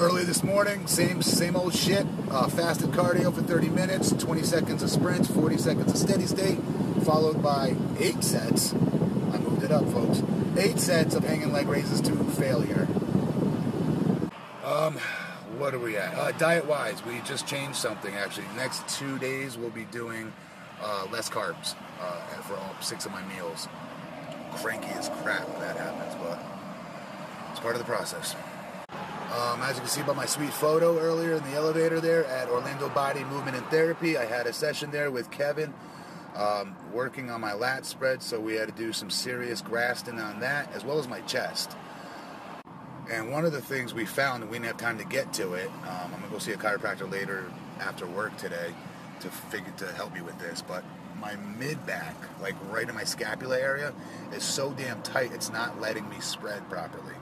Early this morning, same same old shit. Uh, fasted cardio for 30 minutes, 20 seconds of sprints, 40 seconds of steady state, followed by eight sets. I moved it up, folks. Eight sets of hanging leg raises to failure. Um, what are we at? Uh, diet wise, we just changed something actually. Next two days, we'll be doing uh, less carbs uh, for all six of my meals. Cranky as crap when that happens, but it's part of the process. Um, as you can see by my sweet photo earlier in the elevator there at Orlando Body Movement and Therapy, I had a session there with Kevin um, working on my lat spread, so we had to do some serious grafting on that as well as my chest. And one of the things we found, and we didn't have time to get to it, um, I'm gonna go see a chiropractor later after work today to figure to help me with this, but my mid back, like right in my scapula area, is so damn tight it's not letting me spread properly.